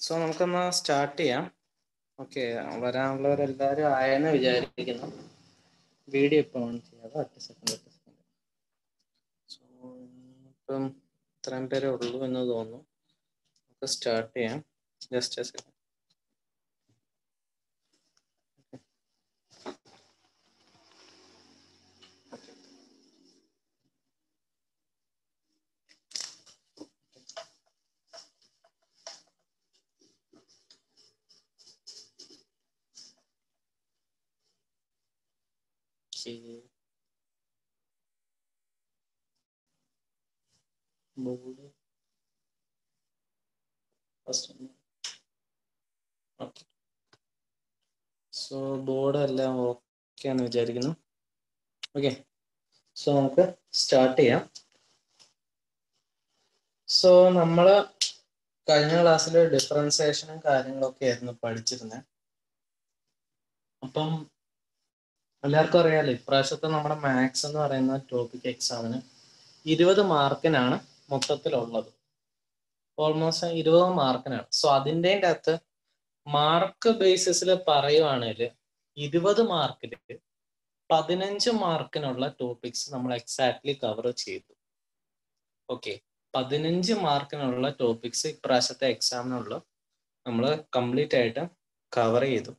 So നമുക്കൊന്ന് start ചെയ്യാം. Okay വരാനുള്ളവരെല്ലാവരും ആയെന്ന് വിചാരിക്കുന്നു. വീഡിയോ ഇപ്പൊ ഓൺ ചെയ്യാതെ ഒറ്റ സെക്കൻഡ് ഒറ്റ സെക്കൻഡ് സോ ഇപ്പം ഇത്രയും പേരേ ഉള്ളൂ എന്ന് തോന്നുന്നു. നമുക്ക് സ്റ്റാർട്ട് ചെയ്യാം. Just second board first okay so board എല്ലാം ഓക്കെ എന്ന് വിചാരിക്കുന്നു. ഓക്കെ സോ നമുക്ക് സ്റ്റാർട്ട് ചെയ്യാം. സോ നമ്മൾ കഴിഞ്ഞ ക്ലാസ്സിൽ ഡിഫറൻസിയേഷനും കാര്യങ്ങളൊക്കെ ആയിരുന്നു പഠിച്ചിരുന്നത് അപ്പം എല്ലാവർക്കും അറിയാലോ ഇപ്രാവശ്യത്തെ നമ്മുടെ മാത്സ് എന്ന് പറയുന്ന ടോപ്പിക് എക്സാമിന് ഇരുപത് മാർക്കിനാണ് മൊത്തത്തിലുള്ളത്. ഓൾമോസ്റ്റ് ഇരുപത് മാർക്കിനാണ് സോ അതിന്റെ അകത്ത് മാർക്ക് ബേസിസിൽ പറയുവാണെങ്കിൽ ഇരുപത് മാർക്കിൽ പതിനഞ്ച് മാർക്കിനുള്ള ടോപ്പിക്സ് നമ്മൾ എക്സാക്ട്ലി കവർ ചെയ്തു. ഓക്കെ പതിനഞ്ച് മാർക്കിനുള്ള ടോപ്പിക്സ് ഇപ്രാവശ്യത്തെ എക്സാമിനുള്ള നമ്മൾ കംപ്ലീറ്റ് ആയിട്ട് കവർ ചെയ്തു.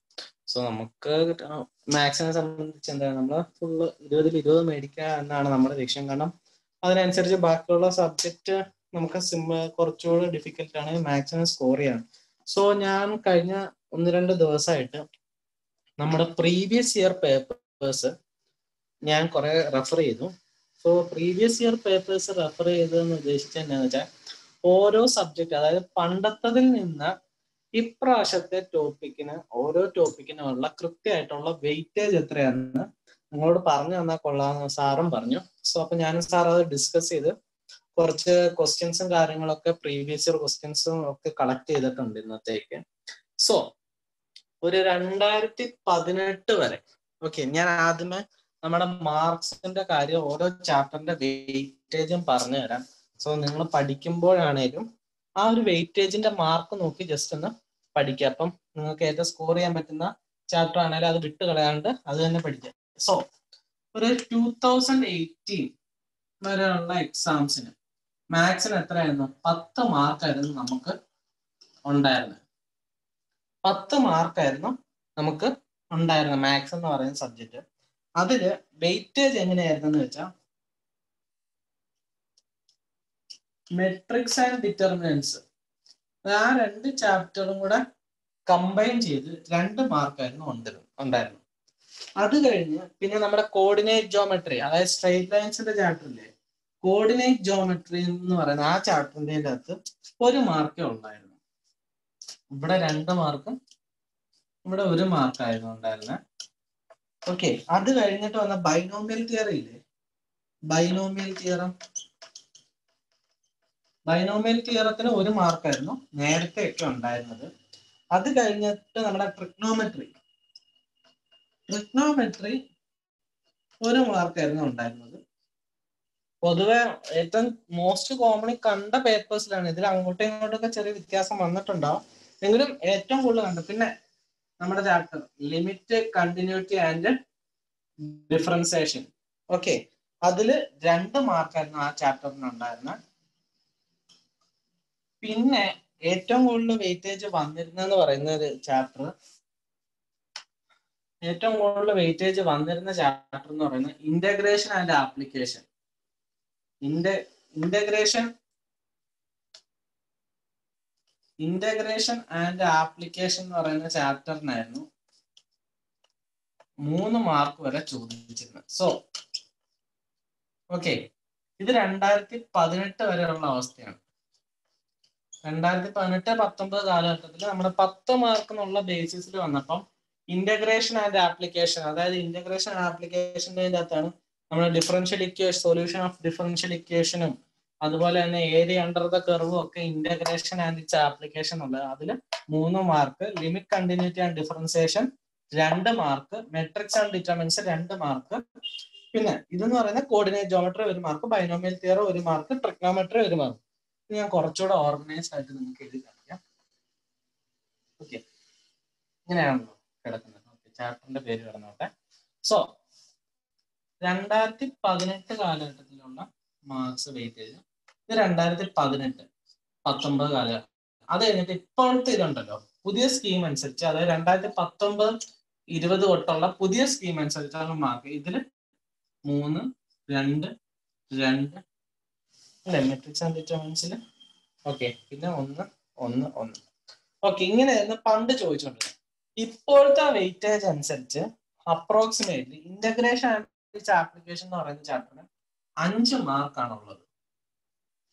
സോ നമുക്ക് മാത്സിനെ സംബന്ധിച്ച് എന്താണ്? നമ്മൾ ഫുള്ള് ഇരുപതിൽ ഇരുപത് മേടിക്കുക എന്നാണ് നമ്മുടെ ലക്ഷ്യം. കാരണം അതിനനുസരിച്ച് ബാക്കിയുള്ള സബ്ജക്റ്റ് നമുക്ക് സിമ്പ കുറച്ചുകൂടി ഡിഫിക്കൽട്ട് ആണ് മാക്സിമം സ്കോർ ചെയ്യാൻ സോ ഞാൻ കഴിഞ്ഞ ഒന്ന് രണ്ട് ദിവസമായിട്ട് നമ്മുടെ പ്രീവിയസ് ഇയർ പേപ്പേഴ്സ് ഞാൻ കുറെ റെഫർ ചെയ്തു. So previous year papers refer ചെയ്തതെന്ന് ഉദ്ദേശിച്ചത് എന്താണെന്ന് വെച്ചാൽ ഓരോ സബ്ജക്റ്റ് അതായത് പണ്ടത്തതിൽ നിന്ന് ഇപ്രാവശ്യത്തെ ടോപ്പിക്കിന് ഓരോ ടോപ്പിക്കിനുമുള്ള കൃത്യമായിട്ടുള്ള വെയിറ്റേജ് എത്രയാണെന്ന് നിങ്ങളോട് പറഞ്ഞു തന്നാൽ കൊള്ളാമെന്ന് സാറും പറഞ്ഞു. സോ അപ്പൊ ഞാനും സാർ അത് ഡിസ്കസ് ചെയ്ത് കുറച്ച് ക്വസ്റ്റ്യൻസും കാര്യങ്ങളൊക്കെ പ്രീവിയസ് ഇയർ ക്വസ്റ്റ്യൻസും ഒക്കെ കളക്ട് ചെയ്തിട്ടുണ്ട് ഇന്നത്തേക്ക്. സോ ഒരു രണ്ടായിരത്തി പതിനെട്ട് വരെ ഓക്കെ ഞാൻ ആദ്യമേ നമ്മുടെ മാർക്സിന്റെ കാര്യം ഓരോ ചാപ്റ്ററിന്റെ വെയിറ്റേജും പറഞ്ഞു തരാം. സോ നിങ്ങൾ പഠിക്കുമ്പോഴാണേലും ആ ഒരു വെയിറ്റേജിന്റെ മാർക്ക് നോക്കി ജസ്റ്റ് ഒന്ന് പഠിക്കുക. അപ്പം നിങ്ങൾക്ക് ഏറ്റവും സ്കോർ ചെയ്യാൻ പറ്റുന്ന ചാപ്റ്റർ ആണെങ്കിലും അത് വിട്ട് കളയാണ്ട് അത് തന്നെ പഠിക്കുക. സോ ഒരു ടൂ തൗസൻഡ് എയ്റ്റീൻ വരെയുള്ള എക്സാംസിന് മാത്സിന് എത്രയായിരുന്നു? പത്ത് മാർക്കായിരുന്നു നമുക്ക് ഉണ്ടായിരുന്നത്. പത്ത് മാർക്കായിരുന്നു നമുക്ക് ഉണ്ടായിരുന്നത് മാത്സ് എന്ന് പറയുന്ന സബ്ജക്റ്റ് അതിൽ വെയിറ്റേജ് എങ്ങനെയായിരുന്നു വെച്ചാൽ മെട്രിക്സ് ആൻഡ് ഡിറ്റർമിനൻസ് ആ രണ്ട് ചാപ്റ്ററും കൂടെ കമ്പൈൻ ചെയ്ത് രണ്ട് മാർക്കായിരുന്നു ഉണ്ടായിരുന്നു. അത് കഴിഞ്ഞ് പിന്നെ നമ്മുടെ കോർഡിനേറ്റ് ജോമെട്രി അതായത് സ്ട്രൈറ്റ് ലൈൻസിന്റെ ചാപ്റ്ററിലെ കോർഡിനേറ്റ് ജോമെട്രി എന്ന് പറയുന്ന ആ ചാപ്റ്ററിന്റെ അകത്ത് ഒരു മാർക്കേ ഉണ്ടായിരുന്നു. ഇവിടെ രണ്ട് മാർക്കും ഇവിടെ ഒരു മാർക്കായിരുന്നു ഉണ്ടായിരുന്നത് ഓക്കെ അത് കഴിഞ്ഞിട്ട് വന്ന ബൈനോമിയൽ തിയറി ഇല്ലേ? ബൈനോമിയൽ തിയറം ബൈനോമിയൽ തിയറത്തിന് ഒരു മാർക്കായിരുന്നു നേരത്തെ ഒക്കെ ഉണ്ടായിരുന്നത്. അത് കഴിഞ്ഞിട്ട് നമ്മുടെ ട്രിഗ്നോമെട്രി. ട്രിഗ്നോമെട്രി ഒരു മാർക്കായിരുന്നു ഉണ്ടായിരുന്നത്. പൊതുവെ ഏറ്റവും മോസ്റ്റ് കോമണി കണ്ട പേപ്പേഴ്സിലാണ് ഇതിൽ അങ്ങോട്ടും ഇങ്ങോട്ടൊക്കെ ചെറിയ വ്യത്യാസം വന്നിട്ടുണ്ടാവും. എങ്കിലും ഏറ്റവും കൂടുതൽ കണ്ടു. പിന്നെ നമ്മുടെ chapter limit continuity and differentiation okay അതിൽ രണ്ട് മാർക്കായിരുന്നു ആ ചാപ്റ്ററിന് ഉണ്ടായിരുന്നത്. പിന്നെ ഏറ്റവും കൂടുതൽ വെയിറ്റേജ് വന്നിരുന്നെന്ന് പറയുന്ന ഒരു ചാപ്റ്റർ ഏറ്റവും കൂടുതൽ വെയിറ്റേജ് വന്നിരുന്ന ചാപ്റ്റർ എന്ന് പറയുന്നത് integration and application int integration integration and application എന്ന് പറയുന്ന ചാപ്റ്ററിനായിരുന്നു മൂന്ന് മാർക്ക് വരെ ചോദിച്ചിരുന്നത്. സോ ഓക്കെ ഇത് രണ്ടായിരത്തി പതിനെട്ട് വരെയുള്ള അവസ്ഥയാണ്. രണ്ടായിരത്തി പതിനെട്ട് പത്തൊമ്പത് കാലഘട്ടത്തിൽ നമ്മുടെ പത്ത് മാർക്ക് എന്നുള്ള ബേസിസിൽ വന്നപ്പം ഇന്റഗ്രേഷൻ ആൻഡ് ആപ്ലിക്കേഷൻ അതായത് ഇന്റഗ്രേഷൻ ആൻഡ് ആപ്ലിക്കേഷന്റെ അകത്താണ് നമ്മൾ differential equation solution of differential ഇക്വേഷനും അതുപോലെ തന്നെ ഏരിയ അണ്ടർ ദ കർവും ഒക്കെ ഇന്റഗ്രേഷൻ ആൻഡ് ഇറ്റ്സ് ആപ്ലിക്കേഷൻ ഉള്ളത്. അതിൽ മൂന്ന് mark limit continuity and differentiation രണ്ട് മാർക്ക് മെട്രിക്സ് ആൻഡ് ഡിറ്റർമിൻസ് രണ്ട് മാർക്ക് പിന്നെ ഇതെന്ന് പറയുന്ന കോർഡിനേറ്റ് ജോമെട്രി ഒരു മാർക്ക് ബൈനോമിയൽ തിയറം ഒരു മാർക്ക് ട്രിഗ്നോമെട്രി ഒരു മാർക്ക് ഞാൻ കുറച്ചുകൂടെ ഓർഗനൈസ്ഡ് ആയിട്ട് നിങ്ങൾക്ക് എഴുതി കാണിക്കാം. ഓക്കെ ഇങ്ങനെയാണല്ലോ കിടക്കുന്നത്. ഓക്കെ ചാപ്റ്ററിന്റെ പേര് കിടന്നോട്ടെ. സോ രണ്ടായിരത്തി പതിനെട്ട് കാലഘട്ടത്തിലുള്ള മാർക്സ് വെയിറ്റേജ് ഇത് രണ്ടായിരത്തി പതിനെട്ട് പത്തൊമ്പത് കാലഘട്ടം. അത് കഴിഞ്ഞിട്ട് ഇപ്പോഴത്തെ ഇതുണ്ടല്ലോ. പുതിയ സ്കീം അനുസരിച്ച് അതായത് രണ്ടായിരത്തി പത്തൊമ്പത് ഇരുപത് തൊട്ടുള്ള പുതിയ സ്കീം അനുസരിച്ചുള്ള മാർക്ക് ഇതിൽ മൂന്ന് രണ്ട് രണ്ട് അല്ലെ? മെട്രിക്സ് ആൻഡ് ഡിറ്റർമിനൻസിൽ ഓക്കെ പിന്നെ ഒന്ന് ഒന്ന് ഒന്ന്. ഓക്കെ ഇങ്ങനെയായിരുന്നു പണ്ട് ചോദിച്ചോണ്ടിരുന്നത് ഇപ്പോഴത്തെ വെയിറ്റേജ് അനുസരിച്ച് അപ്രോക്സിമേറ്റ്ലി ഇന്റഗ്രേഷൻ ആൻഡ് ആപ്ലിക്കേഷൻ എന്ന് പറയുന്ന ചാപ്റ്ററിന് അഞ്ച് മാർക്കാണ് ഉള്ളത്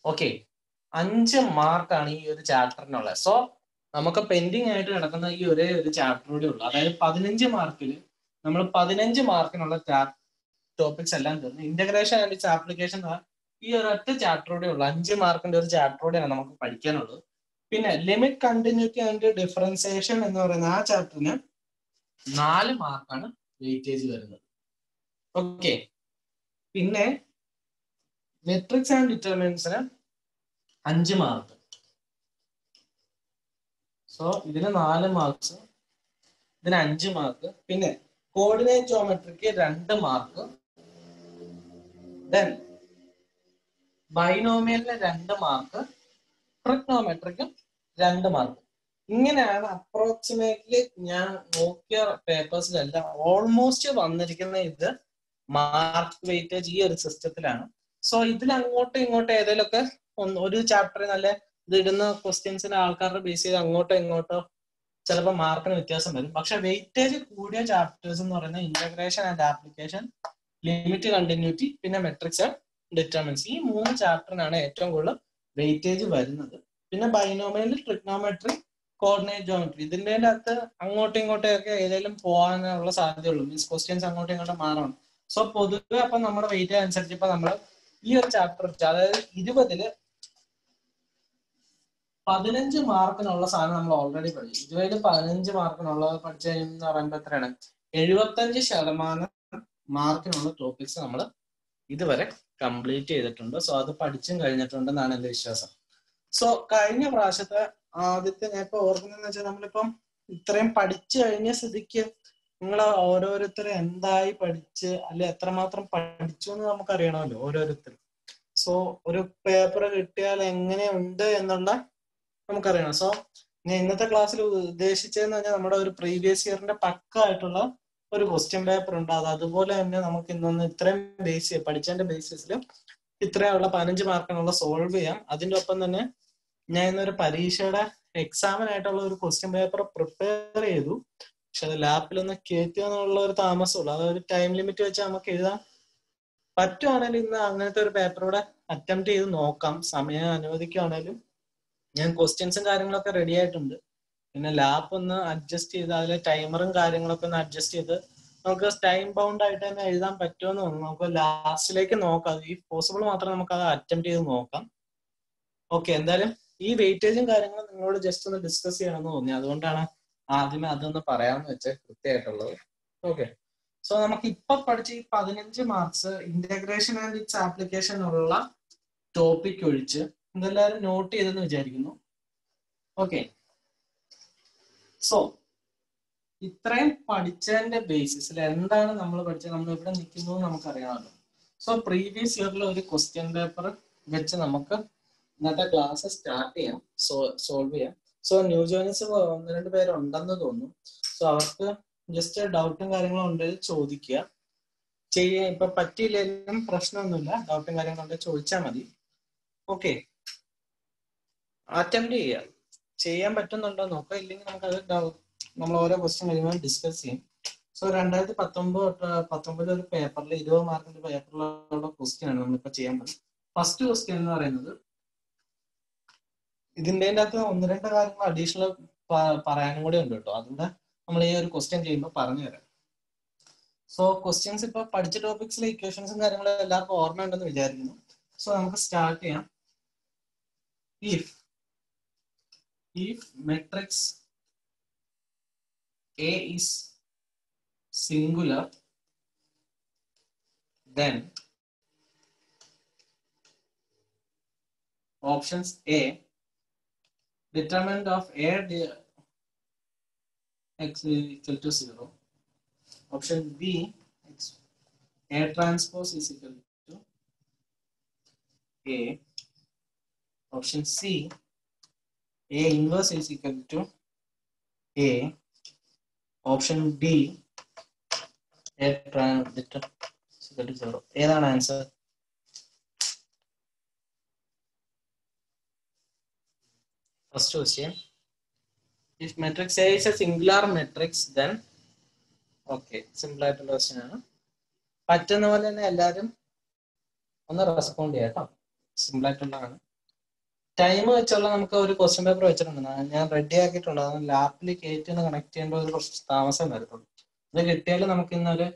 ഓക്കെ അഞ്ച് മാർക്കാണ് ഈ ഒരു ചാപ്റ്ററിനുള്ളത് സോ നമുക്ക് പെൻഡിങ് ആയിട്ട് കിടക്കുന്ന ഈ ഒരേ ഒരു ചാപ്റ്റർ ഉള്ളു. അതായത് പതിനഞ്ച് മാർക്കിൽ നമ്മൾ പതിനഞ്ച് മാർക്കിനുള്ള ടോപ്പിക്സ് എല്ലാം തീർന്നു. ഇന്റഗ്രേഷൻ ആൻഡ് ആപ്ലിക്കേഷൻ ഈ ഒരൊറ്റ ചാപ്റ്ററോടെ ഉള്ളൂ. അഞ്ച് മാർക്കിന്റെ ഒരു ചാപ്റ്ററോടെയാണ് നമുക്ക് പഠിക്കാനുള്ളത്. പിന്നെ ലിമിറ്റ് കണ്ടിന്യൂറ്റി ആൻഡ് ഡിഫറൻസിയേഷൻ എന്ന് പറയുന്ന ആ ചാപ്റ്ററിന് നാല് മാർക്കാണ് വെയിറ്റേജ് വരുന്നത്. ഓക്കെ പിന്നെ മെട്രിക്സ് ആൻഡ് ഡിറ്റർമിനൻസിന് അഞ്ച് മാർക്ക്. സോ ഇതിന് നാല് മാർക്സ് ഇതിന് അഞ്ച് മാർക്ക് പിന്നെ കോർഡിനേറ്റ് ജോമെട്രിക്ക് രണ്ട് മാർക്ക് ദെൻ ബൈനോമിയലിന് രണ്ട് മാർക്ക് ട്രിഗ്നോമെട്രിക്കും രണ്ട് മാർക്ക് ഇങ്ങനെയാണ് അപ്രോക്സിമേറ്റ്ലി ഞാൻ നോക്കിയ പേപ്പേഴ്സിലെല്ലാം ഓൾമോസ്റ്റ് വന്നിരിക്കുന്ന ഇത് മാർക്ക് വെയിറ്റേജ് ഈ ഒരു സിസ്റ്റത്തിലാണ് സോ ഇതിൽ അങ്ങോട്ടും ഇങ്ങോട്ടും ഏതെങ്കിലുമൊക്കെ ഒരു ചാപ്റ്ററിൽ നല്ല ഇത് ഇടുന്ന ക്വസ്റ്റ്യൻസിന് ആൾക്കാരുടെ ബേസ് ചെയ്ത് അങ്ങോട്ടോ ഇങ്ങോട്ടോ ചിലപ്പോൾ മാർക്കിന് വ്യത്യാസം വരും. പക്ഷെ വെയിറ്റേജ് കൂടിയ ചാപ്റ്റേഴ്സ് എന്ന് പറയുന്നത് integration and application limit continuity പിന്നെ മെട്രിക്സ് ഡിറ്റർമിൻസ് ഈ മൂന്ന് ചാപ്റ്ററിനാണ് ഏറ്റവും കൂടുതൽ വെയിറ്റേജ് വരുന്നത്. പിന്നെ ബൈനോമിയൽ ട്രിഗ്നോമെട്രി കോർഡിനേറ്റ് ജോമെട്രി ഇതിന്റെ അകത്ത് അങ്ങോട്ടും ഇങ്ങോട്ടും ഒക്കെ ഏതെങ്കിലും പോകാനുള്ള സാധ്യതയുള്ളൂ. മീൻസ് ക്വസ്റ്റ്യൻസ് അങ്ങോട്ടും ഇങ്ങോട്ടും മാറണം സോ പൊതുവെ അപ്പം നമ്മുടെ വെയിറ്റ് അനുസരിച്ച് ഇപ്പം നമ്മൾ ഈ ഒരു ചാപ്റ്റർ അതായത് ഇരുപതിൽ പതിനഞ്ച് മാർക്കിനുള്ള സാധനം നമ്മൾ ഓൾറെഡി പഠിച്ചു. ഇരുപതിൽ പതിനഞ്ച് മാർക്കിനുള്ള പഠിച്ചു എന്ന് പറയുമ്പോൾ എത്രയാണ്? എഴുപത്തഞ്ച് ശതമാനം മാർക്കിനുള്ള ടോപ്പിക്സ് നമ്മൾ ഇതുവരെ കംപ്ലീറ്റ് ചെയ്തിട്ടുണ്ട്. സോ അത് പഠിച്ചും കഴിഞ്ഞിട്ടുണ്ടെന്നാണ് എന്റെ വിശ്വാസം. സോ കഴിഞ്ഞ പ്രാവശ്യത്തെ ആദ്യത്തെ ഞാൻ ഇപ്പൊ ഓർക്കുന്നതെന്ന് വെച്ചാൽ നമ്മളിപ്പം ഇത്രയും പഠിച്ചു കഴിഞ്ഞ സ്ഥിതിക്ക് നിങ്ങൾ ഓരോരുത്തരും എന്തായി പഠിച്ച് അല്ലെ എത്രമാത്രം പഠിച്ചു എന്ന് നമുക്ക് അറിയണമല്ലോ ഓരോരുത്തരും. സോ ഒരു പേപ്പർ കിട്ടിയാൽ എങ്ങനെയുണ്ട് എന്നുള്ള നമുക്കറിയണം. സോ ഞാൻ ഇന്നത്തെ ക്ലാസ്സിൽ ഉദ്ദേശിച്ചതെന്ന് പറഞ്ഞാൽ നമ്മുടെ ഒരു പ്രീവിയസ് ഇയറിന്റെ പക്കായിട്ടുള്ള ഒരു ക്വസ്റ്റ്യൻ പേപ്പർ ഉണ്ട് അത് അതുപോലെ തന്നെ നമുക്ക് ഇന്നൊന്ന് ഇത്രയും ബേസ് പഠിച്ചതിന്റെ ബേസിസിൽ ഇത്രയുള്ള പതിനഞ്ച് മാർക്കിനുള്ള സോൾവ് ചെയ്യാം. അതിന്റെ ഒപ്പം തന്നെ ഞാൻ ഇന്നൊരു പരീക്ഷയുടെ എക്സാമിനായിട്ടുള്ള ഒരു ക്വസ്റ്റ്യൻ പേപ്പർ പ്രിപ്പയർ ചെയ്തു. പക്ഷെ അത് ലാപ്പിലൊന്ന് കയറ്റുക ഒരു താമസമുള്ളൂ അതൊരു ടൈം ലിമിറ്റ് വെച്ച് നമുക്ക് എഴുതാൻ പറ്റുവാണെങ്കിൽ ഇന്ന് അങ്ങനത്തെ ഒരു പേപ്പർ കൂടെ അറ്റംപ്റ്റ് ചെയ്ത് നോക്കാം. സമയം അനുവദിക്കുകയാണെങ്കിലും ഞാൻ ക്വസ്റ്റ്യൻസും കാര്യങ്ങളൊക്കെ റെഡി ആയിട്ടുണ്ട്. പിന്നെ ലാപ്പ് ഒന്ന് അഡ്ജസ്റ്റ് ചെയ്ത് അതിലെ ടൈമറും കാര്യങ്ങളൊക്കെ ഒന്ന് അഡ്ജസ്റ്റ് ചെയ്ത് നമുക്ക് ടൈം ബൗണ്ട് ആയിട്ട് തന്നെ എഴുതാൻ പറ്റുമെന്ന് നമുക്ക് ലാസ്റ്റിലേക്ക് നോക്കാം. ഈ പോസിബിൾ മാത്രം നമുക്ക് അത് അറ്റംപ്റ്റ് ചെയ്ത് നോക്കാം. ഓക്കെ എന്തായാലും ഈ വെയിറ്റേജും കാര്യങ്ങളും നിങ്ങളോട് ജസ്റ്റ് ഒന്ന് ഡിസ്കസ് ചെയ്യണമെന്ന് തോന്നി. അതുകൊണ്ടാണ് ആദ്യമേ അതൊന്ന് പറയാമെന്ന് വെച്ചാൽ കൃത്യമായിട്ടുള്ളത്. ഓക്കെ സോ നമുക്ക് ഇപ്പൊ പഠിച്ച ഈ പതിനഞ്ച് marks integration and its application ഉള്ള ടോപ്പിക് ഒഴിച്ച് ഇതെല്ലാവരും നോട്ട് ചെയ്തെന്ന് വിചാരിക്കുന്നു. ഓക്കെ സോ ഇത്രയും പഠിച്ചതിന്റെ ബേസിസിൽ എന്താണ് നമ്മൾ പഠിച്ചത്? നമ്മൾ ഇവിടെ നിൽക്കുന്നത് നമുക്ക് അറിയാമല്ലോ സോ പ്രീവിയസ് ഇയറിൽ ഒരു ക്വസ്റ്റ്യൻ പേപ്പർ വെച്ച് നമുക്ക് ഇന്നത്തെ ക്ലാസ് സ്റ്റാർട്ട് ചെയ്യാം. സോ സോൾവ് ചെയ്യാം. സോ ന്യൂ ജോയിനേഴ്സ് ഒന്ന് രണ്ട് പേരുണ്ടെന്ന് തോന്നുന്നു. സോ അവർക്ക് ജസ്റ്റ് ഡൗട്ടും കാര്യങ്ങളും ഉണ്ടെങ്കിൽ ചോദിക്കുക. ചെയ്യാൻ ഇപ്പൊ പറ്റിയില്ലെങ്കിലും പ്രശ്നമൊന്നുമില്ല. ഡൗട്ടും കാര്യങ്ങളും ഉണ്ടെങ്കിൽ ചോദിച്ചാൽ മതി. ഓക്കെ അറ്റംപ്റ്റ് ചെയ്യുക. ചെയ്യാൻ പറ്റുന്നുണ്ടോ നോക്കുക ഇല്ലെങ്കിൽ നമുക്ക് അത് നമ്മൾ ഓരോ ക്വസ്റ്റ്യൻ കഴിയുമ്പോൾ ഡിസ്കസ് ചെയ്യും. സോ രണ്ടായിരത്തി പത്തൊമ്പത് പത്തൊമ്പത് ഒരു പേപ്പറിൽ ഇരുപത് മാർക്കിന്റെ പേപ്പറിലുള്ള ക്വസ്റ്റ്യൻ ആണ് നമ്മളിപ്പോ ചെയ്യാൻ പോകുന്നത്. ഫസ്റ്റ് ക്വസ്റ്റ്യൻ എന്ന് പറയുന്നത് ഇതിന്റെ അകത്ത് ഒന്ന് രണ്ട് കാര്യങ്ങൾ അഡീഷണൽ പറയാനും കൂടി ഉണ്ട് കേട്ടോ. അതുകൊണ്ട് നമ്മൾ ഈ ഒരു ക്വസ്റ്റ്യൻ ചെയ്യുമ്പോൾ പറഞ്ഞു തരാം. സോ ക്വസ്റ്റ്യൻസ് ഇപ്പൊ പഠിച്ച ടോപ്പിക്സിലെ ഇക്വേഷൻസും കാര്യങ്ങളും എല്ലാവർക്കും ഓർമ്മയുണ്ടെന്ന് വിചാരിക്കുന്നു. സോ നമുക്ക് സ്റ്റാർട്ട് ചെയ്യാം. If if matrix A is singular then options A determinant of A x is equal to 0 option B x A transpose is equal to A. Option C A inverse is equal to A option D A trans is equal to 0 ഏതാണ് answer First question. If matrix A is a singular matrix, then okay, simple ആയിട്ടുള്ള question ആണ് പറ്റുന്ന പോലെ തന്നെ എല്ലാവരും ഒന്ന് respond ചെയ്യാം കേട്ടോ സിമ്പിൾ ആയിട്ടുള്ളതാണ് ടൈം വെച്ചുള്ള നമുക്ക് ഒരു ക്വസ്റ്റ്യൻ പേപ്പർ വെച്ചിട്ടുണ്ട്. ഞാൻ- റെഡി ആക്കിയിട്ടുണ്ട്. അത് ലാപ്പിൽ കയറ്റി കണക്ട് ചെയ്യേണ്ട ഒരു കുറച്ച് താമസം വരത്തുള്ളൂ. അത് കിട്ടിയാൽ നമുക്ക് ഇന്നൊരു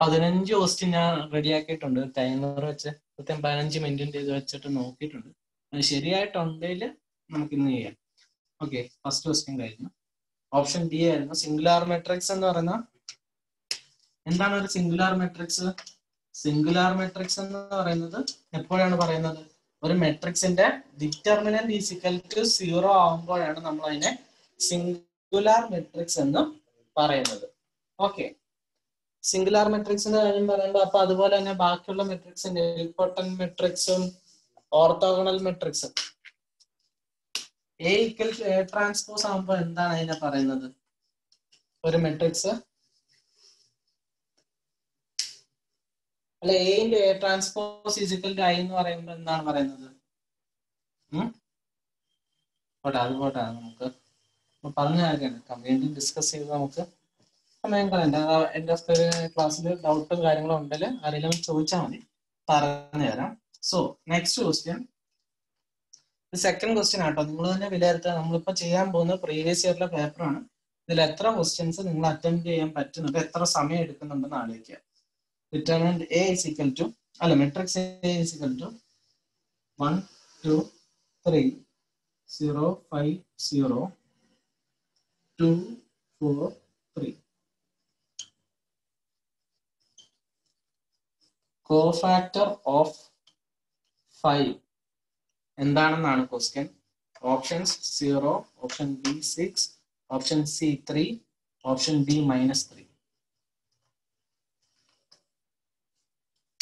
പതിനഞ്ച് ക്വസ്റ്റ്യൻ ഞാൻ റെഡി ആക്കിയിട്ടുണ്ട്. ടൈമർ വെച്ച് കൃത്യം പതിനഞ്ച് മിനിറ്റിന്റെ ഇത് വെച്ചിട്ട് നോക്കിയിട്ടുണ്ട്. അത് ശരിയായിട്ടുണ്ടെങ്കിൽ നമുക്ക് ഇന്ന് ചെയ്യാം. ഓക്കെ ഫസ്റ്റ് ക്വസ്റ്റ്യൻ കഴിഞ്ഞു. ഓപ്ഷൻ ഡി ആയിരുന്നു. സിംഗുലാർ മെട്രിക്സ് എന്ന് പറയുന്ന എന്താണ് ഒരു സിംഗുലാർ മെട്രിക്സ് സിംഗുലാർ മെട്രിക്സ് എന്ന് പറയുന്നത് എപ്പോഴാണ് പറയുന്നത്? ഒരു മെട്രിക്സിന്റെ determinant is equal to zero ആകുമ്പോഴാണ് നമ്മൾ അതിനെ സിംഗുലാർ മെട്രിക്സ് എന്ന് പറയുന്നത്. ഓക്കെ സിംഗുലാർ മെട്രിക്സിന്റെ കാര്യം പറയുമ്പോൾ അപ്പൊ അതുപോലെ തന്നെ ബാക്കിയുള്ള മെട്രിക്സിന്റെ ഇമ്പോർട്ടന്റ് മെട്രിക്സും orthogonal മെട്രിക്സും A equal to A transpose ആകുമ്പോൾ എന്താണ് അതിനെ പറയുന്നത്? ഒരു മെട്രിക്സ് അല്ല എന്റെ എ ട്രാൻസ്പോസ് ഫിസിക്കൽ ഐ എന്ന് പറയുമ്പോൾ എന്താണ് പറയുന്നത്? പോട്ടെ അത് പോട്ടെ നമുക്ക് ഇപ്പൊ പറഞ്ഞ കാര്യമാണ് വീണ്ടും ഡിസ്കസ് ചെയ്ത് നമുക്ക് സമയം കളയണ്ട. എന്റെ ക്ലാസ്സിൽ ഡൗട്ടും കാര്യങ്ങളും ഉണ്ടെങ്കിൽ ആരെങ്കിലും ചോദിച്ചാൽ മതി. പറഞ്ഞു തരാം. So next question second question ആട്ടോ. നിങ്ങൾ തന്നെ വിലയിരുത്തുക. നമ്മളിപ്പോ ചെയ്യാൻ പോകുന്ന പ്രീവിയസ് ഇയറിലെ പേപ്പറാണ് ഇതിൽ എത്ര ക്വസ്റ്റ്യൻസ് നിങ്ങൾ അറ്റൻഡ് ചെയ്യാൻ പറ്റുന്നുണ്ട്? എത്ര സമയം എടുക്കുന്നുണ്ടെന്ന് ആലോചിക്കുക. Determinant A is equal to, അല്ല matrix A is equal to one two three zero five zero two four three cofactor of five എന്താണെന്നാണ് question options zero option B six option C three option D minus three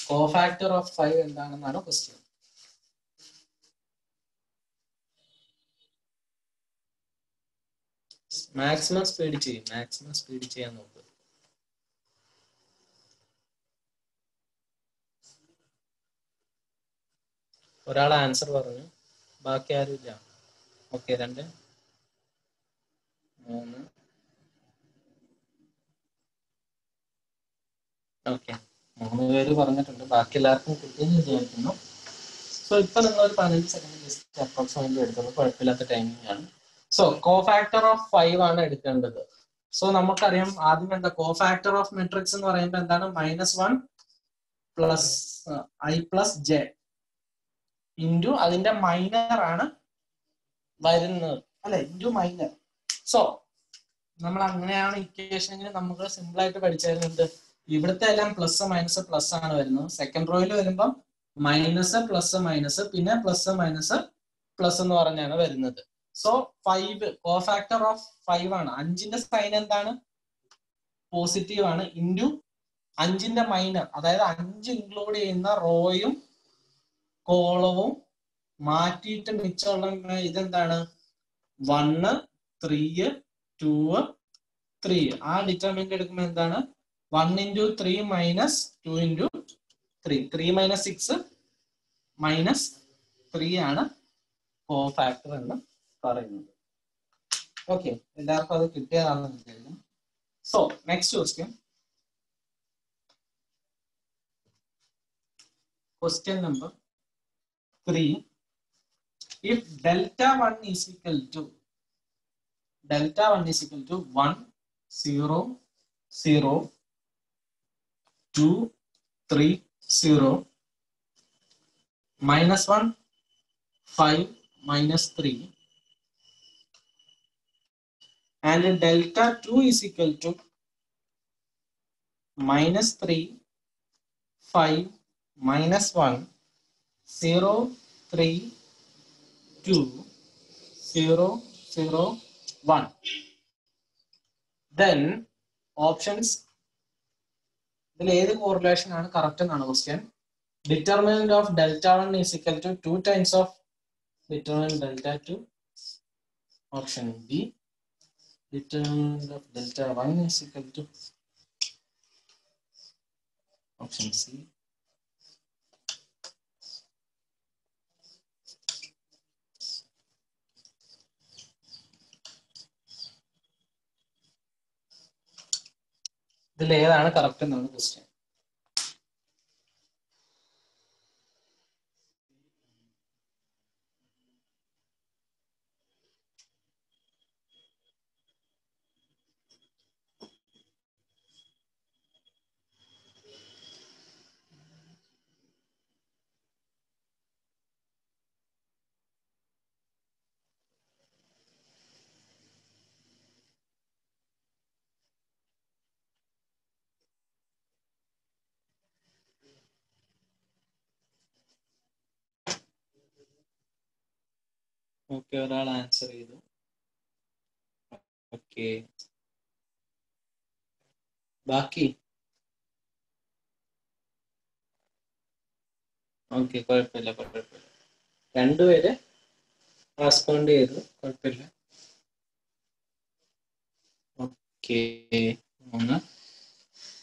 cofactor of five എന്താണെന്നാണ് question maximum speed ചെയ്യും maximum speed ചെയ്യാൻ നോക്കുക ഒരാൾ answer പറഞ്ഞു ബാക്കി ആരും ഇല്ല. ഓക്കെ രണ്ട്. മൂന്ന്. ഓക്കെ മൂന്ന് പേര് പറഞ്ഞിട്ടുണ്ട്. ബാക്കി എല്ലാവർക്കും കിട്ടിയെന്ന് വിചാരിക്കുന്നു. സോ ഇപ്പൊ നിങ്ങൾ ഒരു പതിനഞ്ച് സെക്കൻഡ് ജസ്റ്റ് അപ്രോക്സിമേറ്റ്ലി എടുത്തത്. കുഴപ്പമില്ലാത്ത ടൈമിംഗ് ആണ്. So co factor of five ആണ് എടുക്കേണ്ടത്. സോ നമുക്കറിയാം ആദ്യം എന്താ? കോ ഫാക്ടർ ഓഫ് മെട്രിക്സ് എന്ന് പറയുമ്പോൾ എന്താണ്? Minus one plus I plus J into അതിന്റെ മൈനർ ആണ് വരുന്നത്. അല്ലെ? ഇന്റു മൈനർ സോ നമ്മൾ അങ്ങനെയാണ് ഇക്വേഷനെങ്കിൽ നമുക്ക് സിമ്പിൾ ആയിട്ട് പഠിച്ചിരുന്നത് ഇവിടുത്തെ എല്ലാം പ്ലസ് മൈനസ് പ്ലസ് ആണ് വരുന്നത്. സെക്കൻഡ് റോയിൽ വരുമ്പം മൈനസ് പ്ലസ് മൈനസ് പിന്നെ പ്ലസ് മൈനസ് പ്ലസ് എന്ന് പറഞ്ഞാണ് വരുന്നത്. So five cofactor of five ആണ്. അഞ്ചിന്റെ സൈൻ എന്താണ്? പോസിറ്റീവ് ആണ്. ഇന്റു അഞ്ചിന്റെ മൈനർ അതായത് അഞ്ച് ഇൻക്ലൂഡ് ചെയ്യുന്ന റോയും കോളവും മാറ്റിയിട്ട് മിച്ചമുള്ള ഇതെന്താണ്? വണ്ണ് ത്രീ ടു ത്രീ ആ ഡിറ്റർമിനന്റ് എടുക്കുമ്പോൾ എന്താണ്? One into three minus two into three three minus six minus three ആണ് കോ ഫാക്ടർ എന്ന് പറയുന്നത്. ഓക്കെ എല്ലാവർക്കും അത് കിട്ടിയതാണെന്ന് വിചാരിക്കുന്നു. So next question question number three if delta 1 is equal to delta 1 is equal to 1 0 0 2, 3, 0, minus 1, 5, minus 3. And delta 2 is equal to minus 3, 5, minus 1, 0, 3, 2, 0, 0, 1. Then options ഇതിൽ ഏത് correlation ആണ് കറക്റ്റ് എന്നാണ് question determinant of delta one is equal to two times of determinant delta two option B determinant of delta one is two option C ഇതിൽ ഏതാണ് correct എന്നാണ് question okay ഒരാൾ answer ചെയ്തു. Okay ബാക്കി? Okay കുഴപ്പമില്ല കുഴപ്പമില്ല. രണ്ടുപേര് റെസ്പോണ്ട് ചെയ്തു. കുഴപ്പമില്ല. ഓക്കെ മൂന്ന്.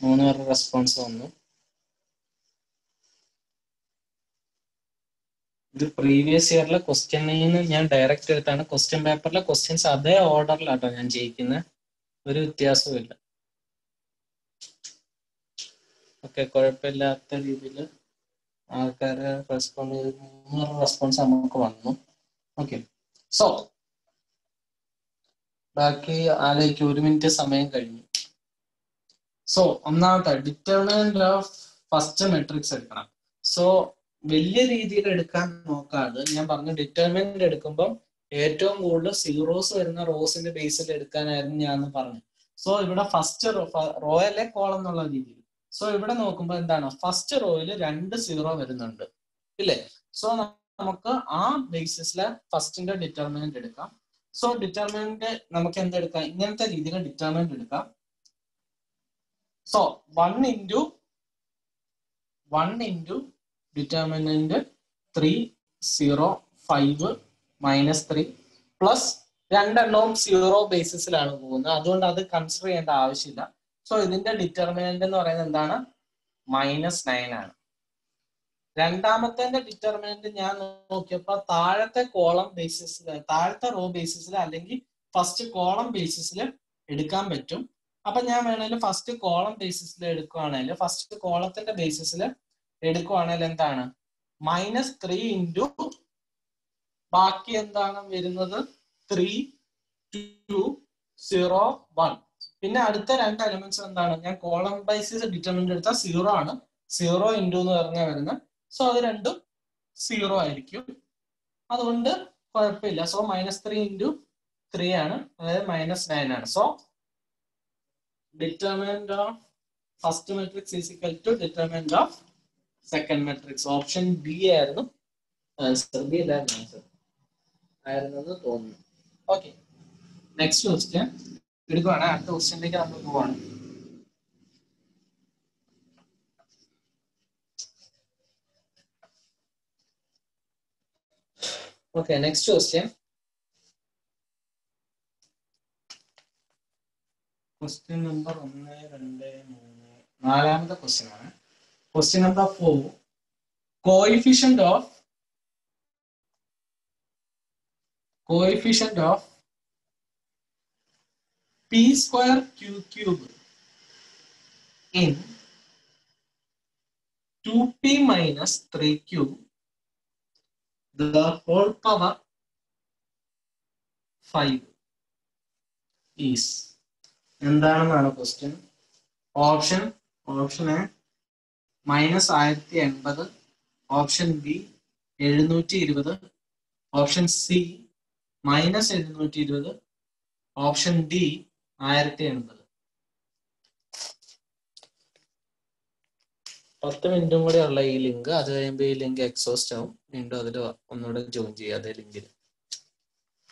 മൂന്ന് പേരുടെ റെസ്പോൺസ് വന്നു. ഇത് പ്രീവിയസ് ഇയറിലെ ക്വസ്റ്റ്യനിൽ നിന്ന് ഞാൻ ഡയറക്റ്റ് എടുത്താണ്. ക്വസ്റ്റ്യൻ പേപ്പറിലെ ക്വസ്റ്റ്യൻസ് അതേ ഓർഡറിലാട്ടോ ഞാൻ ജയിക്കുന്നത് ഒരു വ്യത്യാസവും ഇല്ല. ഓക്കെ കുഴപ്പമില്ലാത്ത രീതിയിൽ ആൾക്കാർ റെസ്പോണ്ട് ചെയ്ത് റെസ്പോൺസ് നമുക്ക് വന്നു. ഓക്കെ സോ ബാക്കി ആലോചിക്കും. ഒരു മിനിറ്റ് സമയം കഴിഞ്ഞു. സോ ഒന്നാമത്തെ ഡിറ്റർമിനന്റ് ഓഫ് ഫസ്റ്റ് മെട്രിക്സ് എടുക്കണം. സോ വലിയ രീതിയിൽ എടുക്കാൻ നോക്കാതെ ഞാൻ പറഞ്ഞ ഡിറ്റർമിനന്റ് എടുക്കുമ്പോൾ ഏറ്റവും കൂടുതൽ സീറോസ് വരുന്ന റോസിന്റെ ബേസിൽ എടുക്കാനായിരുന്നു ഞാൻ പറഞ്ഞു സോ ഇവിടെ ഫസ്റ്റ് റോ അല്ലെ കോളം എന്നുള്ള രീതിയിൽ. സോ ഇവിടെ നോക്കുമ്പോൾ എന്താണ്? ഫസ്റ്റ് റോയിൽ രണ്ട് സീറോ വരുന്നുണ്ട്. ഇല്ലേ? സോ നമുക്ക് ആ ബേസിസിലെ ഫസ്റ്റിന്റെ ഡിറ്റർമിനന്റ് എടുക്കാം. സോ ഡിറ്റർമിനന്റ് നമുക്ക് എന്തെടുക്കാം ഇങ്ങനത്തെ രീതിയിൽ ഡിറ്റർമിനന്റ് എടുക്കാം. So one into one into determinant three zero five minus three plus രണ്ടെണ്ണവും zero ബേസിസിലാണ് പോകുന്നത്. അതുകൊണ്ട് അത് കൺസിഡർ ചെയ്യേണ്ട ആവശ്യമില്ല. സോ ഇതിന്റെ ഡിറ്റർമിനന്റ് എന്ന് പറയുന്നത് എന്താണ്? മൈനസ് നയൻ ആണ്. രണ്ടാമത്തെ ഡിറ്റർമിനന്റ് ഞാൻ നോക്കിയപ്പോ താഴത്തെ കോളം ബേസിസിൽ താഴത്തെ റോ ബേസിസിൽ അല്ലെങ്കിൽ ഫസ്റ്റ് കോളം ബേസിസിൽ എടുക്കാൻ പറ്റും. അപ്പൊ ഞാൻ വേണമെങ്കിൽ ഫസ്റ്റ് കോളം ബേസിസിൽ എടുക്കുകയാണെങ്കിൽ ഫസ്റ്റ് കോളത്തിന്റെ ബേസിസിൽ എടുക്കുവാണെങ്കിൽ എന്താണ്? മൈനസ് ത്രീ ഇന്റു ബാക്കി എന്താണ് വരുന്നത്? ത്രീ ടു സീറോ വൺ പിന്നെ അടുത്ത രണ്ട് എലമെന്റ്സ് എന്താണ്? ഞാൻ കോളം ബൈസിസ് ഡിറ്റർമിനന്റ് എടുത്താൽ സീറോ ആണ്. സീറോ ഇന്റു എന്ന് പറഞ്ഞാൽ വരുന്നത്. സോ അത് രണ്ടും സീറോ ആയിരിക്കും. അതുകൊണ്ട് കുഴപ്പമില്ല. So minus three into three ആണ്. അതായത് മൈനസ് നയൻ ആണ്. So determinant of first matrix is to determinant of second matrix option B ആയിരുന്നു. ആൻസർ ബി അല്ലായിരുന്നു ആൻസർ ആയിരുന്നെന്ന് തോന്നുന്നു. ഓക്കെ നെക്സ്റ്റ് ക്വസ്റ്റ്യൻ എടുക്കുവാണ്. അടുത്ത ക്വസ്റ്റ്യനിലേക്ക് നമ്മൾ പോവാണ്. Okay next question question number ഒന്ന് രണ്ട് മൂന്ന് നാലാമത്തെ ക്വസ്റ്റ്യൻ ആണ്. Question number four coefficient of coefficient of p square q cube in 2p minus 3q the whole power 5 is. എന്താണെന്നാണ് question option option A minus ആയിരത്തി എൺപത് ഓപ്ഷൻ ബി എഴുന്നൂറ്റി ഇരുപത് ഓപ്ഷൻ സി മൈനസ് എഴുന്നൂറ്റി ഇരുപത് ഓപ്ഷൻ ഡി ആയിരത്തി എൺപത്. പത്ത് മിനിറ്റും കൂടെ ഉള്ള ഈ ലിങ്ക് അത് കഴിയുമ്പോൾ ഈ ലിങ്ക് എക്സോസ്റ്റ് ആവും. വീണ്ടും അതിൽ ഒന്നുകൂടെ ജോയിൻ ചെയ്യുക അതേ ലിങ്കിൽ.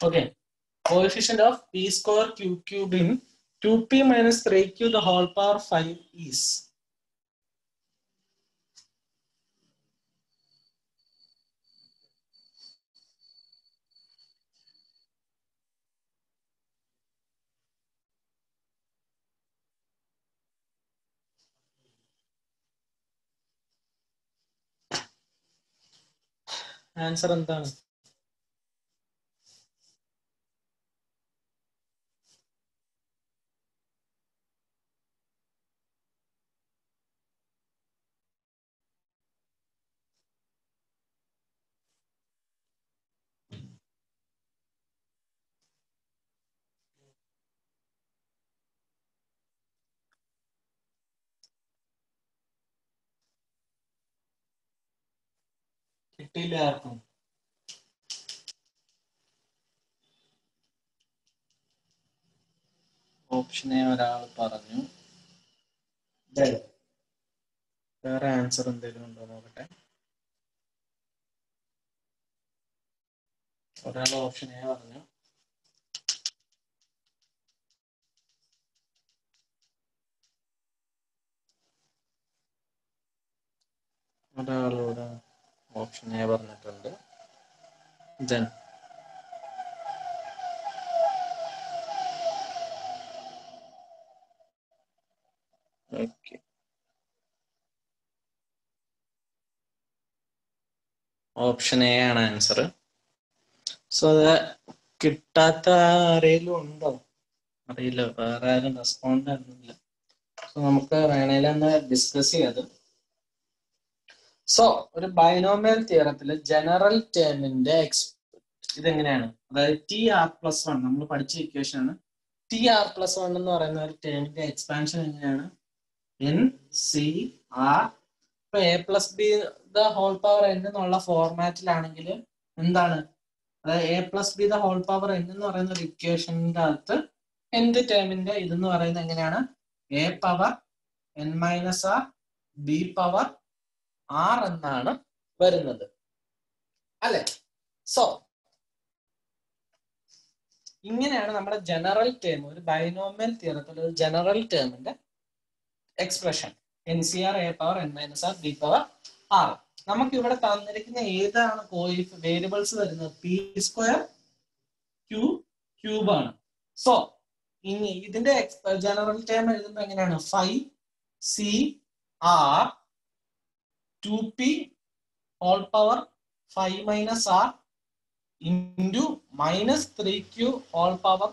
Okay coefficient of P square Q cube into P minus three Q the whole power five is answer കിട്ടിയില്ല ആർക്കും. ഓപ്ഷനെ ഒരാൾ പറഞ്ഞു. വേറെ ആൻസർ എന്തെങ്കിലും ഉണ്ടോ നോക്കട്ടെ. ഒരാൾ ഓപ്ഷൻ എ പറഞ്ഞു. ഓപ്ഷൻ എ പറഞ്ഞിട്ടുണ്ട്. ദെൻ. ഓപ്ഷൻ എ ആണ് ആൻസർ. സോ അത് കിട്ടാത്ത ആരെങ്കിലും ഉണ്ടോ? അറിയില്ല. വേറെ ആരും റെസ്പോണ്ട് ആയിരുന്നില്ല സോ നമുക്ക് വേണേലൊന്ന് ഡിസ്കസ് ചെയ്യാത് സോ ഒരു ബൈനോമിയൽ തിയറത്തിൽ ജനറൽ ടേമിന്റെ എക്സ് ഇതെങ്ങനെയാണ്? അതായത് ടി ആർ പ്ലസ് വൺ നമ്മൾ പഠിച്ച ഇക്വേഷൻ ആണ്. ടി ആർ പ്ലസ് വൺ എന്ന് പറയുന്ന ഒരു ടേമിന്റെ എക്സ്പാൻഷൻ എങ്ങനെയാണ്? എൻ സി ആർ ഇപ്പൊ A plus B the whole power N എന്നുള്ള ഫോർമാറ്റിലാണെങ്കിൽ എന്താണ്? അതായത് A plus B the whole power N എന്ന് പറയുന്ന ഒരു ഇക്വേഷന്റെ അകത്ത് എന്ത് ടേമിന്റെ ഇതെന്ന് പറയുന്നത് എങ്ങനെയാണ്? A power N minus R B power R എന്നാണ് വരുന്നത്. അല്ലെ? സോ ഇങ്ങനെയാണ് നമ്മുടെ ജനറൽ ടേം ഒരു ബൈനോമിയൽ തിയറത്തിൽ ഒരു general ടേമിന്റെ expression N C R A power N minus R B power R നമുക്ക് ഇവിടെ തന്നിരിക്കുന്ന ഏതാണ് കോയിഫ് വേരിയബിൾസ് വരുന്നത്? പി സ്ക്വയർ ക്യൂ ക്യൂബ് ആണ്. സോ ഇനി ഇതിന്റെ ജനറൽ ടേം എഴുതുമ്പോൾ എങ്ങനെയാണ്? Five C R two P whole power five minus R into minus three Q whole power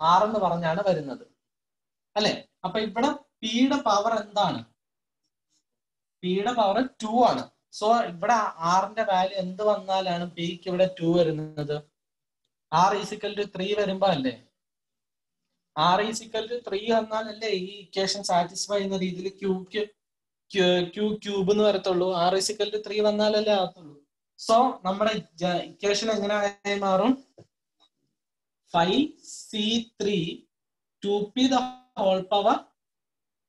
R എന്ന് പറഞ്ഞാണ് വരുന്നത്. അല്ലെ? അപ്പൊ ഇവിടെ പിയുടെ പവർ എന്താണ്? പിയുടെ പവർ ടു ആണ്. സോ ഇവിടെ ആറിന്റെ വാല്യൂ എന്ത് വന്നാലാണ് പിക്ക് ഇവിടെ ടു വരുന്നത്? ആർ ഈസിക്കൽ ടു ത്രീ വരുമ്പോ അല്ലേ? R is equal two three വന്നാലല്ലേ ഈ ഇക്വേഷൻ സാറ്റിസ്ഫൈ ചെയ്യുന്ന രീതിയിൽ ക്യൂക്ക് ക്യൂ ക്യൂബ് എന്ന് വരത്തുള്ളൂ. R is equal two three വന്നാലല്ലേ ആകത്തുള്ളൂ. സോ നമ്മുടെ ഇക്വേഷൻ എങ്ങനെ മാറും? Five C three two P the whole power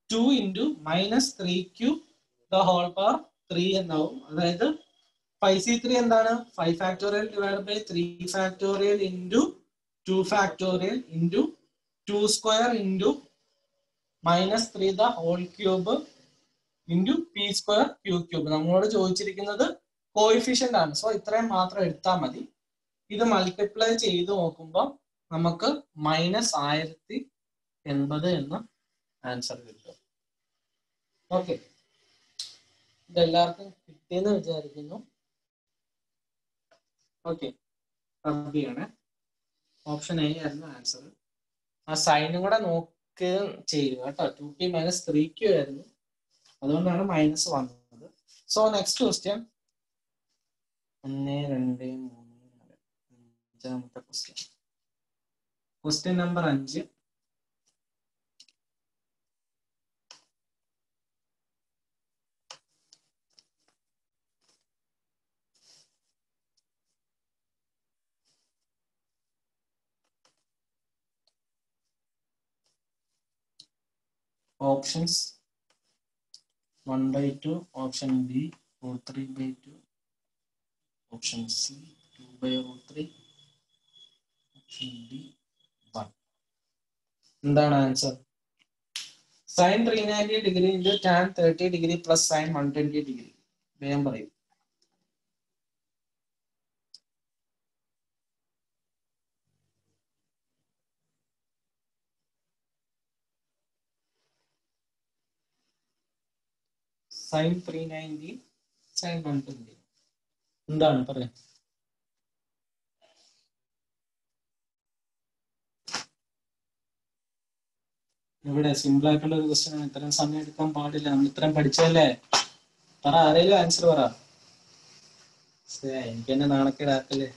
two into minus three Q the whole power three എന്നാവും. അതായത് ഫൈവ് സി ത്രീ എന്താണ്? Five factorial divide by three factorial into two factorial into two square into minus three the whole cube into P square Q cube നമ്മളോട് ചോദിച്ചിരിക്കുന്നത് coefficient ആണ്. So ഇത്രയും മാത്രം എടുത്താൽ മതി. ഇത് മൾട്ടിപ്ലൈ ചെയ്ത് നോക്കുമ്പോൾ നമുക്ക് മൈനസ് ആയിരത്തി എൺപത് എന്ന ആൻസർ കിട്ടും. ഓക്കെ ഇതെല്ലാവർക്കും കിട്ടിയെന്ന് വിചാരിക്കുന്നു. ഓക്കെ റബ്ബ് ചെയ്യണേ ഓപ്ഷൻ എ ആയിരുന്നു ആൻസർ ആ സൈനും കൂടെ നോക്കുകയും ചെയ്യുക കേട്ടോ. Two P minus three Q ആയിരുന്നു. അതുകൊണ്ടാണ് മൈനസ് വന്നത്. സോ നെക്സ്റ്റ് ക്വസ്റ്റ്യൻ ഒന്ന് രണ്ട് മൂന്ന് നാല് അഞ്ചാമത്തെ ക്വസ്റ്റ്യൻ ക്വസ്റ്റ്യൻ നമ്പർ അഞ്ച്. Options. 1 by 2 option B root 3 by 2 option C 2 by root 3 option D 1 എന്താണ് answer sine three ninety degree into tan thirty degree plus sine one twenty degree വേഗം പറയും. Ninety sign one twenty എന്താണ് പറയാം? ഇവിടെ simple ആയിട്ടുള്ള ഒരു question ആണ്. ഇത്രയും സമയം എടുക്കാൻ പാടില്ല. നമ്മൾ ഇത്രയും പഠിച്ചതല്ലേ? പറ ആരെങ്കിലും ആൻസർ പറ. എനിക്ക് തന്നെ നാണക്കേടാക്കല്ലേ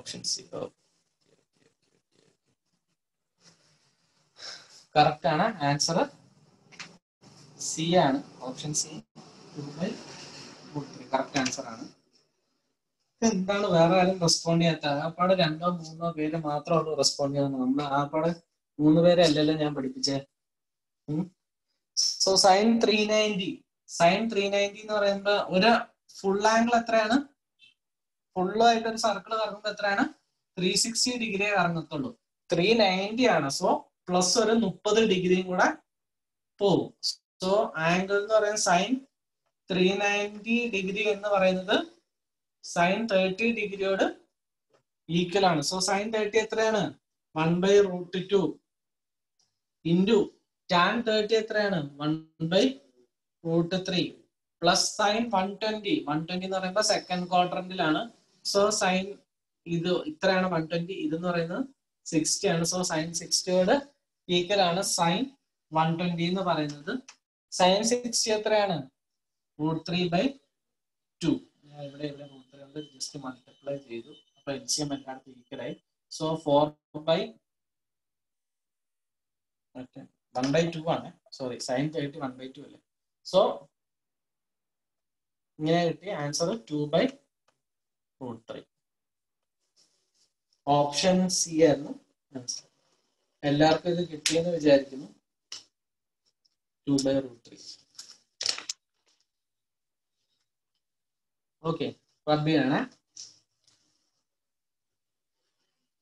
ഓപ്ഷൻ സി കറക്റ്റ് ആണ്. ആൻസർ സി ആണ്. ഓപ്ഷൻ സി കറക്റ്റ് ആൻസർ ആണ്. എന്താണ് വേറെ ആരും റെസ്പോണ്ട് ചെയ്യാത്ത? ആപ്പാട് രണ്ടോ മൂന്നോ പേര് മാത്രമേ ഉള്ളൂ റെസ്പോണ്ട് ചെയ്യുന്നത് നമ്മൾ ആപ്പാട് മൂന്ന് പേരെ അല്ലല്ലോ ഞാൻ പഠിപ്പിച്ചേ. So sine three ninety sine three ninety എന്ന് പറയുമ്പോൾ ഒരു ഫുൾ ആംഗിൾ എത്രയാണ്? ഫുള്ള് ആയിട്ട് ഒരു സർക്കിൾ കറങ്ങുമ്പോൾ എത്രയാണ്? ത്രീ സിക്സ്റ്റി ഡിഗ്രിയെ കറങ്ങത്തുള്ളൂ. ത്രീ നയന്റി ആണ്. സോ പ്ലസ് ഒരു മുപ്പത് ഡിഗ്രിയും കൂടെ പോകും. സോ ആംഗിൾ എന്ന് പറയുന്നത് സൈൻ ത്രീ നയന്റി ഡിഗ്രി എന്ന് പറയുന്നത് സൈൻ തേർട്ടി ഡിഗ്രിയോട് ഈക്വൽ ആണ്. സോ സൈൻ തേർട്ടി എത്രയാണ്? One by root two into tan thirty എത്രയാണ്? One by root three plus sine one twenty one twenty എന്ന് പറയുമ്പോൾ സെക്കൻഡ് ക്വാർട്ടറിലാണ് സോ സൈൻ ഇത് ഇത്രയാണ് വൺ ട്വന്റി ഇതെന്ന് പറയുന്നത് സിക്സ്റ്റി ആണ്. സോ സൈൻ സിക്സ്റ്റിയോട് ഈക്വൽ ആണ് സൈൻ വൺ ട്വന്റി എന്ന് പറയുന്നത്. സൈൻ സിക്സ്റ്റി എത്രയാണ്? റൂട്ട് ത്രീ ബൈ ടു ഞാൻ ഇവിടെ ഇവിടെ റൂട്ട് ത്രീ കൊണ്ട് ജസ്റ്റ് മൾട്ടിപ്ലൈ ചെയ്തു. അപ്പൊ എൽ സി എം എല്ലായിടത്തും ഈക്വൽ ആയി. So four by one by two ആണ്. Sorry sine thirty one by two അല്ലേ? സോ ഇങ്ങനെ കിട്ടി. Answer two by root three option C ആയിരുന്നു ആൻസർ എല്ലാവർക്കും ഇത് കിട്ടിയെന്ന് വിചാരിക്കുന്നു. Two by root three okay റബ്ബിയാണ്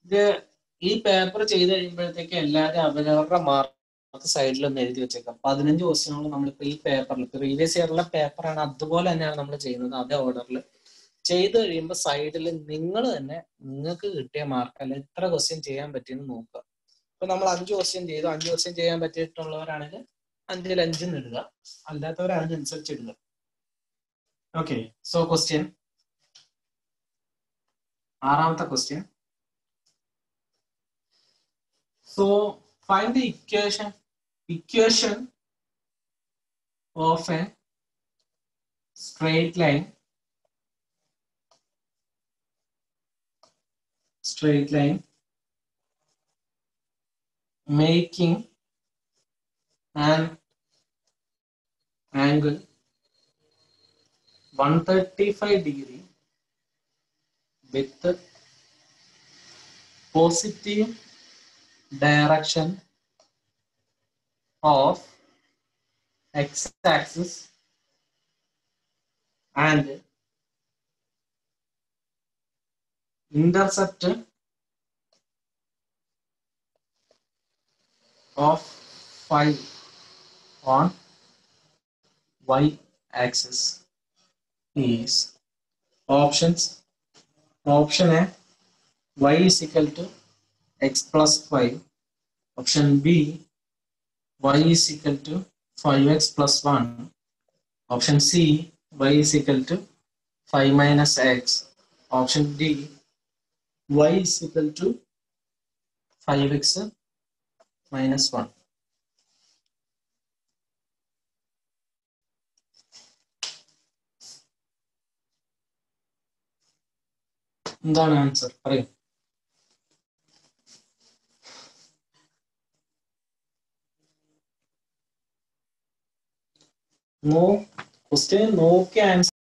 ഇത് ഈ പേപ്പർ ചെയ്ത് കഴിയുമ്പോഴത്തേക്ക് എല്ലാവരും അവരവരുടെ മാർക്ക് സൈഡിൽ ഒന്ന് എഴുതി വെച്ചേക്കാം. പതിനഞ്ച് ക്വസ്റ്റ്യനുകൾ നമ്മളിപ്പോ ഈ പേപ്പറിൽ പ്രീവിയസ് ഇയറിലെ പേപ്പറാണ് അതുപോലെ തന്നെയാണ് നമ്മൾ ചെയ്യുന്നത്. അതേ ഓർഡറിൽ ചെയ്ത് കഴിയുമ്പോൾ സൈഡിൽ നിങ്ങൾ തന്നെ നിങ്ങൾക്ക് കിട്ടിയ മാർക്ക് അല്ല എത്ര ക്വസ്റ്റ്യൻ ചെയ്യാൻ പറ്റിയെന്ന് നോക്കുക. ഇപ്പൊ നമ്മൾ അഞ്ച് ക്വസ്റ്റ്യൻ ചെയ്തു. അഞ്ച് ക്വസ്റ്റ്യൻ ചെയ്യാൻ പറ്റിയിട്ടുള്ളവരാണെങ്കിൽ അഞ്ചിൽ അഞ്ചിന് ഇടുക. അല്ലാത്തവർ അതിനനുസരിച്ച് ഇടുക. ഓക്കെ സോ ക്വസ്റ്റ്യൻ ആറാമത്തെ question so find the equation equation of a straight line straight line making an angle 135 degree with the positive direction of x-axis and intercept of 5 on y axis is options. Option A y is equal to x plus 5 option B y is equal to 5x plus 1 option C y is equal to 5 minus x. Option D y is equal to 5x minus 1 എന്താണ് answer പറയൂ. No question നോക്കി answer